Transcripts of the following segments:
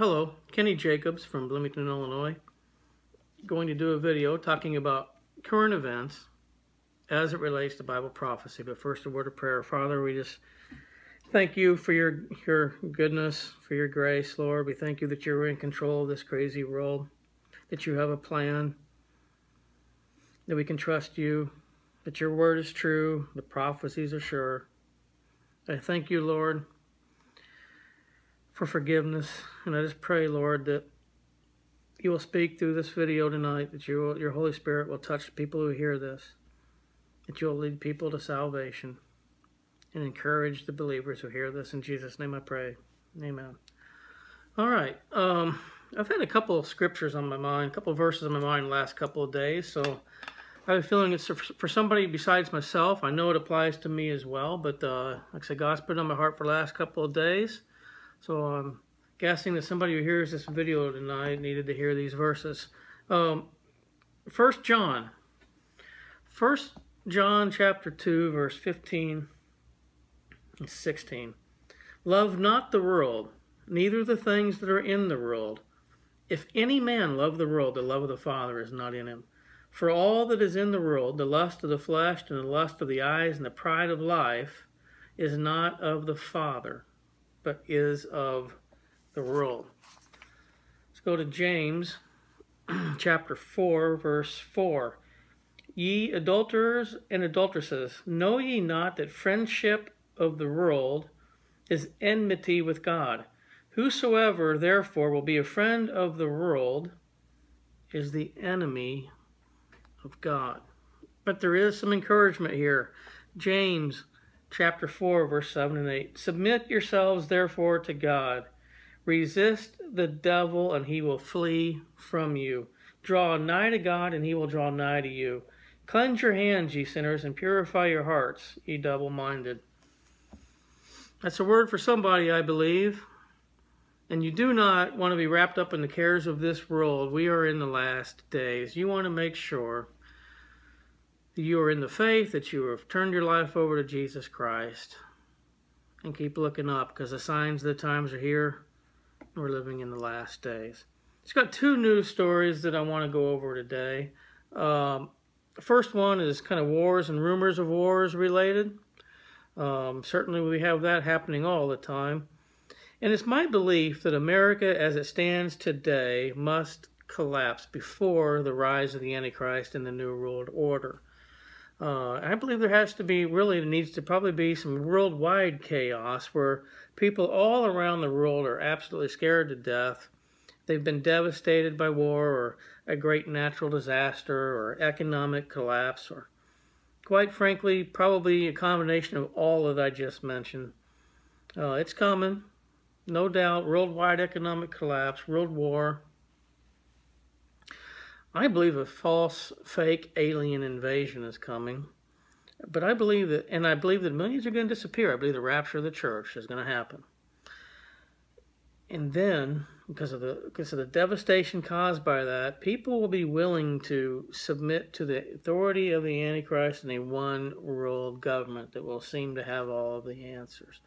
Hello, Kenny Jacobs from Bloomington, Illinois. Going to do a video talking about current events as it relates to Bible prophecy. But first, a word of prayer. Father, we just thank you for your your goodness, for your grace, Lord. We thank you that you're in control of this crazy world, that you have a plan, that we can trust you, that your word is true, the prophecies are sure. I thank you, Lord, for forgiveness. And I just pray, Lord, that you will speak through this video tonight, that you will, your Holy Spirit will touch people who hear this, that you'll lead people to salvation and encourage the believers who hear this. In Jesus' name I pray. Amen. All right. Um, I've had a couple of scriptures on my mind, a couple of verses on my mind the last couple of days, so I have a feeling it's for somebody besides myself. I know it applies to me as well, but uh, like I said, God's put it on my heart for the last couple of days. So I'm guessing that somebody who hears this video tonight needed to hear these verses. Um, First John. First John chapter 2, verse 15 and 16. Love not the world, neither the things that are in the world. If any man love the world, the love of the Father is not in him. For all that is in the world, the lust of the flesh and the lust of the eyes and the pride of life, is not of the Father, but is of the world. Let's go to James chapter 4, verse 4. Ye adulterers and adulteresses, know ye not that friendship of the world is enmity with God? Whosoever therefore will be a friend of the world is the enemy of God. But there is some encouragement here. James chapter 4, verse 7 and 8. Submit yourselves therefore to God. Resist the devil, and he will flee from you. Draw nigh to God, and he will draw nigh to you. Cleanse your hands, ye sinners, and purify your hearts, ye double minded. That's a word for somebody, I believe. And you do not want to be wrapped up in the cares of this world. We are in the last days. You want to make sure that you are in the faith, that you have turned your life over to Jesus Christ. And keep looking up because the signs of the times are here. We're living in the last days. It's got two news stories that I want to go over today. Um, the first one is kind of wars and rumors of wars related. Um, certainly we have that happening all the time. And it's my belief that America as it stands today must collapse before the rise of the Antichrist and the New World Order. Uh, I believe there has to be, really, needs to probably be some worldwide chaos where people all around the world are absolutely scared to death. They've been devastated by war or a great natural disaster or economic collapse or, quite frankly, probably a combination of all that I just mentioned. Uh, it's coming no doubt, worldwide economic collapse, world war. I believe a false, fake alien invasion is coming. But I believe that, and I believe that millions are going to disappear. I believe the rapture of the church is going to happen. And then, because of the because of the devastation caused by that, people will be willing to submit to the authority of the Antichrist and a one world government that will seem to have all of the answers.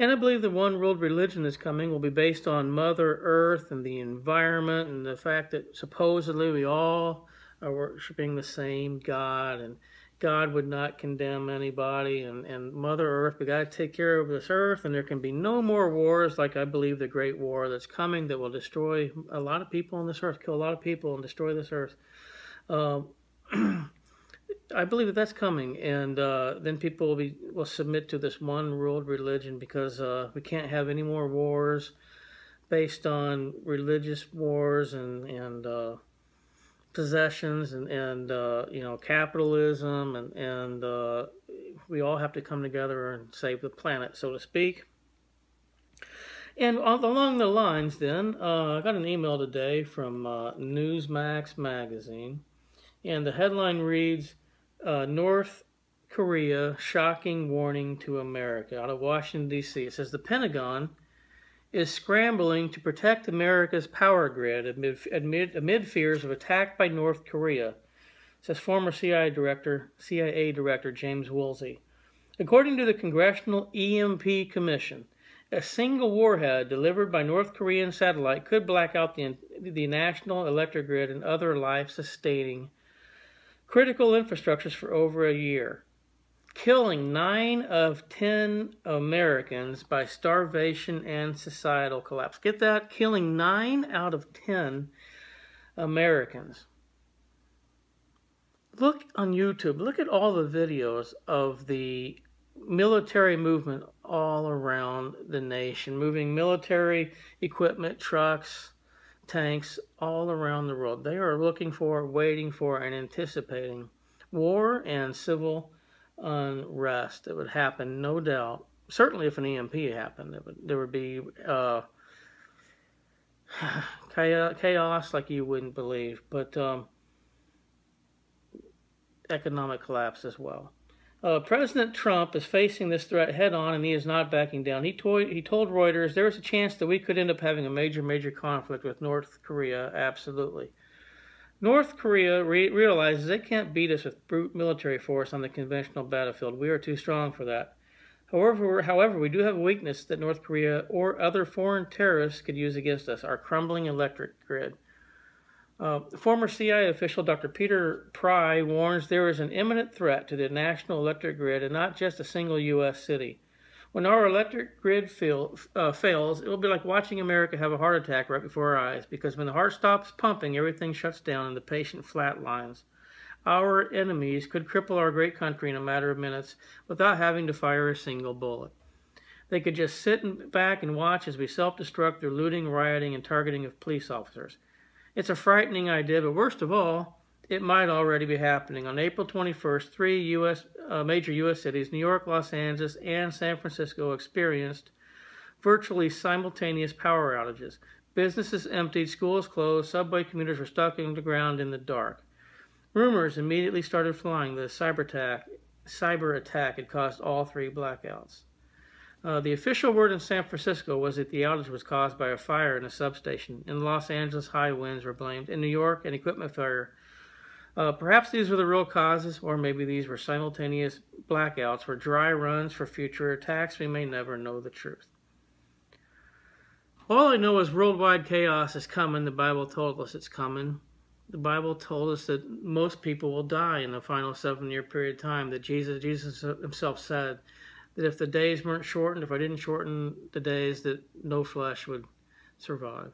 And I believe the one world religion that's coming will be based on Mother Earth and the environment and the fact that supposedly we all are worshiping the same God and God would not condemn anybody and, and Mother Earth, we got to take care of this earth and there can be no more wars like I believe the Great War that's coming that will destroy a lot of people on this earth, kill a lot of people and destroy this earth. Uh, I believe that that's coming, and uh, then people will be will submit to this one world religion because uh, we can't have any more wars based on religious wars and and uh, possessions and and uh, you know capitalism and and uh, we all have to come together and save the planet, so to speak. And along the lines, then uh, I got an email today from Newsmax magazine, and the headline reads uh, North Korea shocking warning to America out of Washington, D.C. It says the Pentagon is scrambling to protect America's power grid amid, amid, amid fears of attack by North Korea, says former CIA director, CIA director James Woolsey. According to the Congressional EMP Commission, A single warhead delivered by North Korean satellite could black out the, the national electric grid and other life sustaining critical infrastructures for over a year, killing 9 of 10 Americans by starvation and societal collapse. Get that? Killing 9 out of 10 Americans. Look on YouTube, look at all the videos of the military movement all around the nation, moving military equipment, trucks, tanks all around the world. They are looking for, waiting for, and anticipating war and civil unrest that would happen, no doubt. Certainly, if an EMP happened, would, there would be uh, chaos like you wouldn't believe, but um, economic collapse as well. Uh, President Trump is facing this threat head on and he is not backing down. He, to- he told Reuters there is a chance that we could end up having a major, major conflict with North Korea. Absolutely. North Korea re- realizes they can't beat us with brute military force on the conventional battlefield. We are too strong for that. However, however, we do have a weakness that North Korea or other foreign terrorists could use against us: our crumbling electric grid. Uh, former CIA official Dr. Peter Pry warns there is an imminent threat to the national electric grid and not just a single U.S. city. When our electric grid fail, uh, fails, it will be like watching America have a heart attack right before our eyes because when the heart stops pumping, everything shuts down and the patient flatlines. Our enemies could cripple our great country in a matter of minutes without having to fire a single bullet. They could just sit back and watch as we self destruct their looting, rioting, and targeting of police officers. It's a frightening idea, but worst of all, it might already be happening. On April 21st, three U.S. Uh, major U.S. cities, New York, Los Angeles, and San Francisco, experienced virtually simultaneous power outages. Businesses emptied, schools closed, subway commuters were stuck in the ground in the dark. Rumors immediately started flying the cyber attack, cyber attack had caused all three blackouts. Uh, the official word in San Francisco was that the outage was caused by a fire in a substation. In Los Angeles, high winds were blamed. In New York, an equipment failure. Uh, perhaps these were the real causes, or maybe these were simultaneous blackouts or dry runs for future attacks. We may never know the truth. All I know is worldwide chaos is coming. The Bible told us it's coming. The Bible told us that most people will die in the final seven-year period of time. That Jesus, Jesus himself said that if the days weren't shortened, if I didn't shorten the days, that no flesh would survive.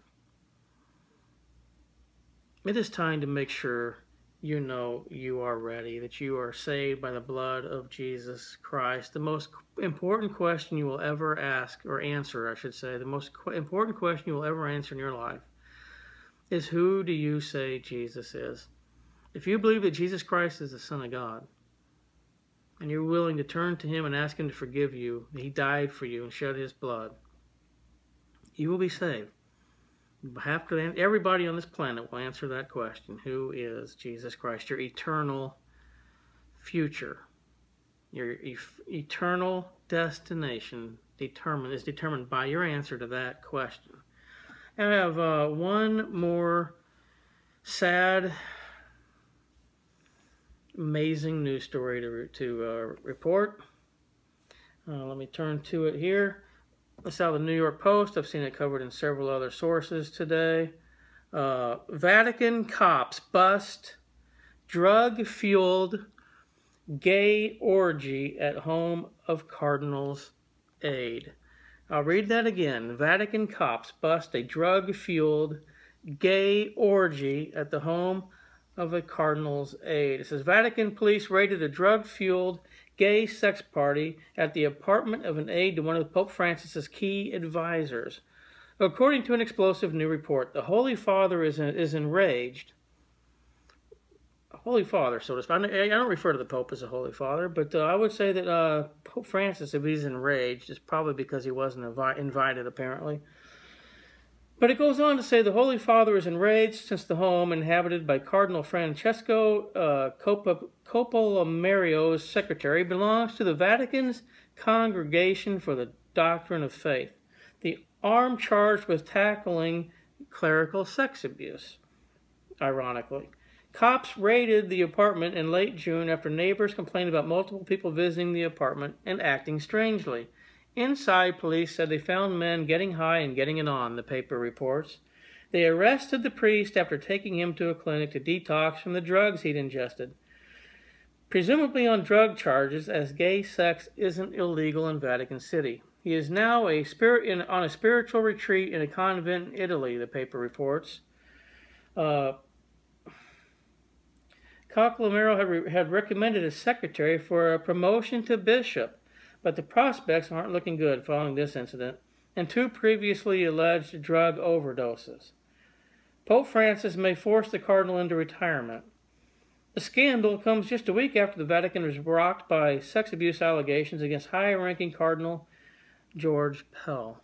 It is time to make sure you know you are ready, that you are saved by the blood of Jesus Christ. The most important question you will ever ask, or answer, I should say, the most important question you will ever answer in your life is who do you say Jesus is? If you believe that Jesus Christ is the Son of God, and you're willing to turn to Him and ask Him to forgive you, He died for you and shed His blood, you will be saved. Have to, everybody on this planet will answer that question Who is Jesus Christ? Your eternal future, your e eternal destination determined, is determined by your answer to that question. And I have uh, one more sad amazing news story to, to uh, report. Uh, let me turn to it here. I saw the New York Post. I've seen it covered in several other sources today. Uh, Vatican cops bust drug-fueled gay orgy at home of Cardinal's aide. I'll read that again. Vatican cops bust a drug-fueled gay orgy at the home of a cardinal's aide. It says Vatican police raided a drug-fueled gay sex party at the apartment of an aide to one of Pope Francis's key advisors. According to an explosive new report, the Holy Father is, is enraged. Holy Father, so to speak. I don't refer to the Pope as a Holy Father, but uh, I would say that uh, Pope Francis, if he's enraged, is probably because he wasn't invi invited, apparently. But it goes on to say the Holy Father is enraged since the home inhabited by Cardinal Francesco uh, secretary belongs to the Vatican's Congregation for the Doctrine of Faith, the arm charged with tackling clerical sex abuse, ironically. Cops raided the apartment in late June after neighbors complained about multiple people visiting the apartment and acting strangely. Inside, police said they found men getting high and getting it on, the paper reports. They arrested the priest after taking him to a clinic to detox from the drugs he'd ingested. Presumably on drug charges, as gay sex isn't illegal in Vatican City. He is now a spirit in, on a spiritual retreat in a convent in Italy, the paper reports. Uh, had, re had recommended his secretary for a promotion to bishop, but the prospects aren't looking good following this incident and two previously alleged drug overdoses. Pope Francis may force the cardinal into retirement. The scandal comes just a week after the Vatican was rocked by sex abuse allegations against high ranking Cardinal George Pell.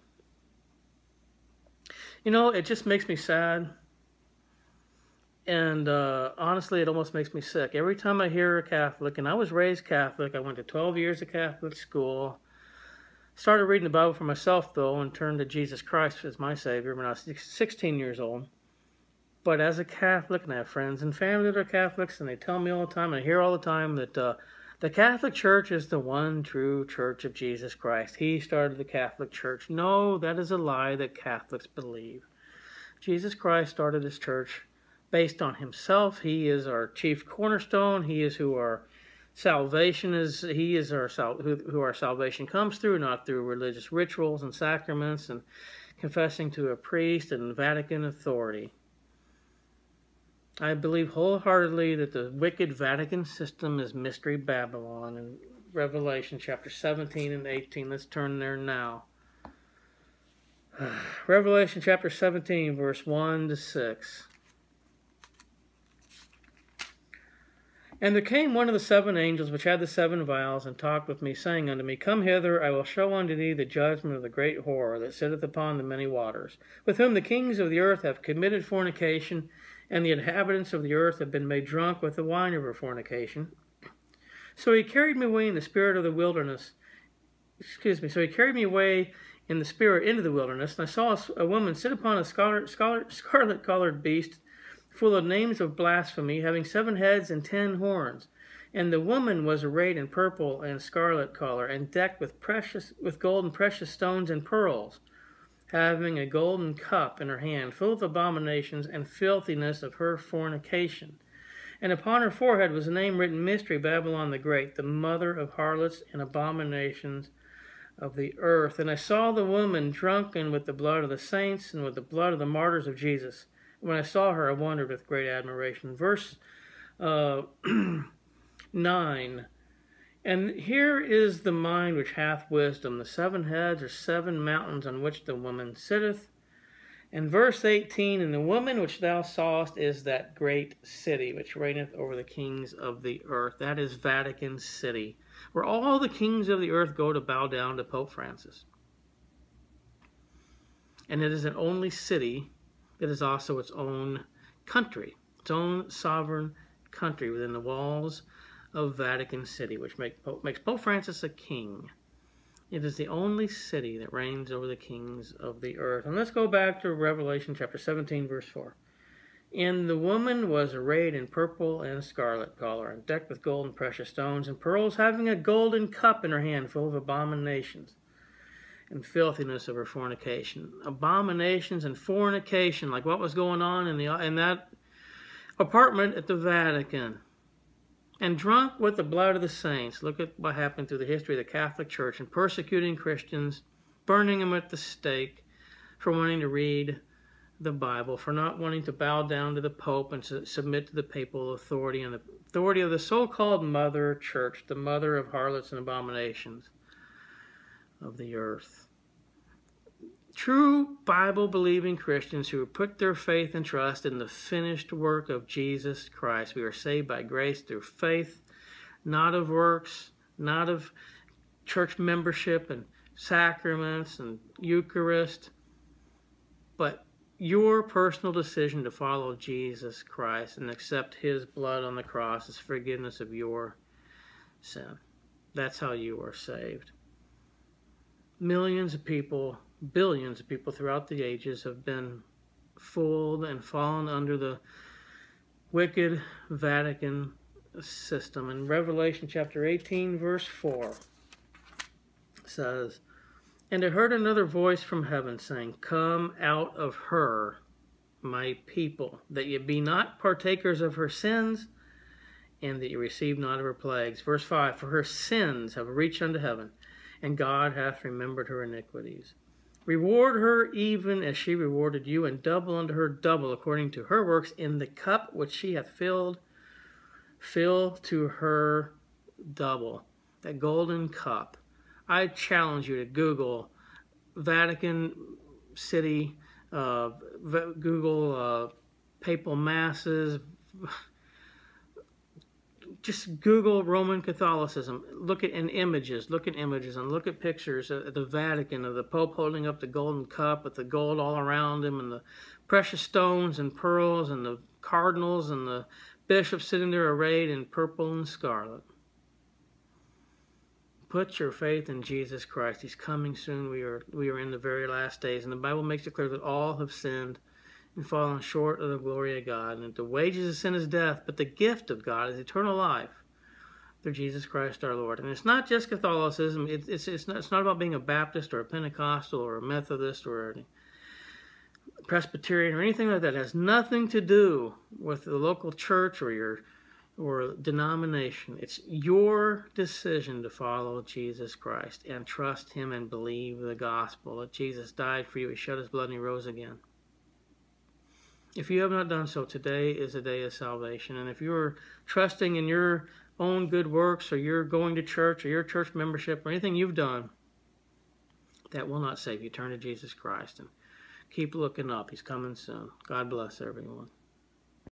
You know, it just makes me sad and uh, honestly, it almost makes me sick. Every time I hear a Catholic, and I was raised Catholic, I went to 12 years of Catholic school. Started reading the Bible for myself, though, and turned to Jesus Christ as my Savior when I was 16 years old. But as a Catholic, and I have friends and family that are Catholics, and they tell me all the time, and I hear all the time that uh, the Catholic Church is the one true Church of Jesus Christ. He started the Catholic Church. No, that is a lie that Catholics believe. Jesus Christ started his church based on himself. He is our chief cornerstone. He is who our salvation is. He is our who, who our salvation comes through, not through religious rituals and sacraments and confessing to a priest and Vatican authority. I believe wholeheartedly that the wicked Vatican system is Mystery Babylon in Revelation chapter 17 and 18. Let's turn there now. Revelation chapter 17, verse 1 to 6. And there came one of the seven angels which had the seven vials, and talked with me, saying unto me, Come hither, I will show unto thee the judgment of the great whore that sitteth upon the many waters, with whom the kings of the earth have committed fornication, and the inhabitants of the earth have been made drunk with the wine of her fornication. So he carried me away in the spirit of the wilderness. Excuse me. So he carried me away in the spirit into the wilderness, and I saw a woman sit upon a scarlet, scarlet beast full of names of blasphemy, having seven heads and ten horns. And the woman was arrayed in purple and scarlet color, and decked with precious with gold and precious stones and pearls, having a golden cup in her hand, full of abominations and filthiness of her fornication. And upon her forehead was a name written Mystery Babylon the Great, the mother of harlots and abominations of the earth. And I saw the woman drunken with the blood of the saints and with the blood of the martyrs of Jesus. When I saw her, I wondered with great admiration. Verse uh, 9. And here is the mind which hath wisdom. The seven heads are seven mountains on which the woman sitteth. And verse 18, And the woman which thou sawest is that great city which reigneth over the kings of the earth. That is Vatican City, where all the kings of the earth go to bow down to Pope Francis. And it is an only city it is also its own country, its own sovereign country within the walls of Vatican City, which make makes Pope Francis a king. It is the only city that reigns over the kings of the earth. And let's go back to Revelation chapter 17, verse 4. And the woman was arrayed in purple and scarlet color, and decked with gold and precious stones and pearls, having a golden cup in her hand full of abominations and filthiness of her fornication. Abominations and fornication, like what was going on in, the, in that apartment at the Vatican. And drunk with the blood of the saints. Look at what happened through the history of the Catholic Church and persecuting Christians, burning them at the stake for wanting to read the Bible, for not wanting to bow down to the Pope and su submit to the papal authority and the authority of the so-called Mother Church, the mother of harlots and abominations of the earth. True Bible believing Christians who put their faith and trust in the finished work of Jesus Christ. We are saved by grace through faith, not of works, not of church membership and sacraments and Eucharist, but your personal decision to follow Jesus Christ and accept his blood on the cross as forgiveness of your sin. That's how you are saved millions of people, billions of people throughout the ages have been fooled and fallen under the wicked Vatican system. In Revelation chapter 18, verse 4, says, And I heard another voice from heaven saying, Come out of her, my people, that ye be not partakers of her sins, and that ye receive not of her plagues. Verse 5 For her sins have reached unto heaven, and God hath remembered her iniquities. Reward her even as she rewarded you, and double unto her double according to her works in the cup which she hath filled. Fill to her double. That golden cup. I challenge you to Google Vatican City, uh, Google uh, papal masses, just Google Roman Catholicism. Look at in images. Look at images and look at pictures of the Vatican of the Pope holding up the golden cup with the gold all around him and the precious stones and pearls and the cardinals and the bishops sitting there arrayed in purple and scarlet. Put your faith in Jesus Christ. He's coming soon. We are we are in the very last days, and the Bible makes it clear that all have sinned and fallen short of the glory of God. And that the wages of sin is death, but the gift of God is eternal life through Jesus Christ our Lord. And it's not just Catholicism. It, it's, it's, not, it's not about being a Baptist or a Pentecostal or a Methodist or a Presbyterian or anything like that. It has nothing to do with the local church or your or denomination. It's your decision to follow Jesus Christ and trust Him and believe the gospel that Jesus died for you. He shed His blood and He rose again. If you have not done so, today is a day of salvation. And if you're trusting in your own good works or you're going to church or your church membership or anything you've done, that will not save you. Turn to Jesus Christ and keep looking up. He's coming soon. God bless everyone.